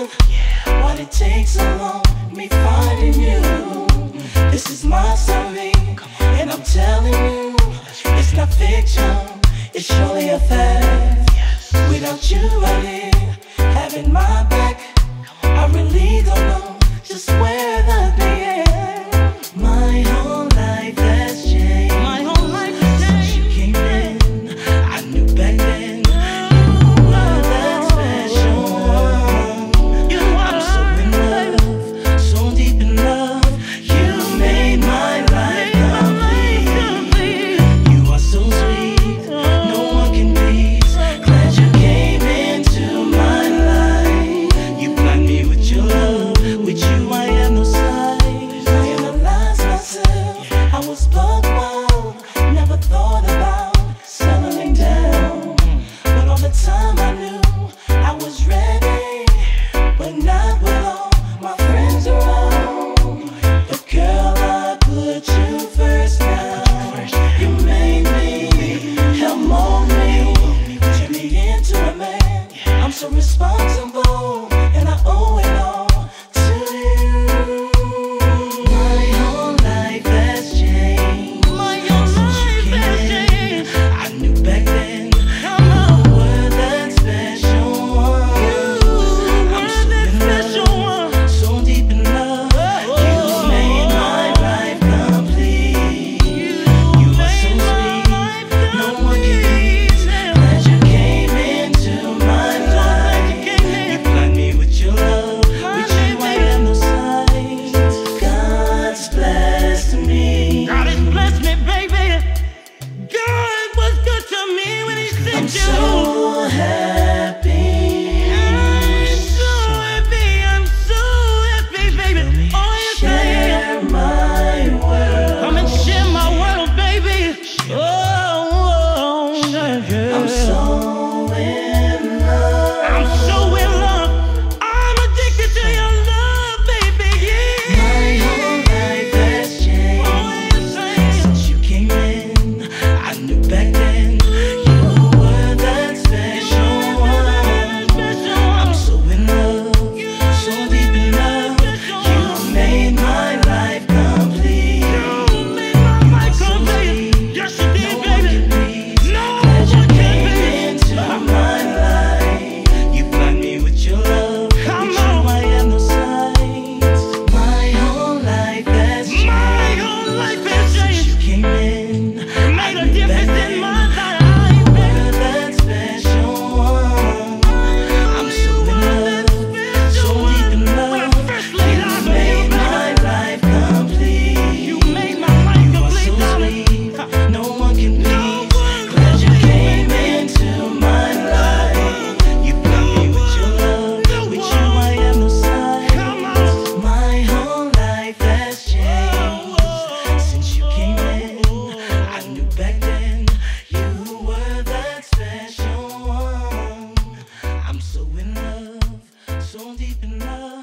What it takes me finding you. This is my story, and I'm telling you, it's not fiction, it's surely a fact. Yes. Without you, I live having my baby. so deep in love.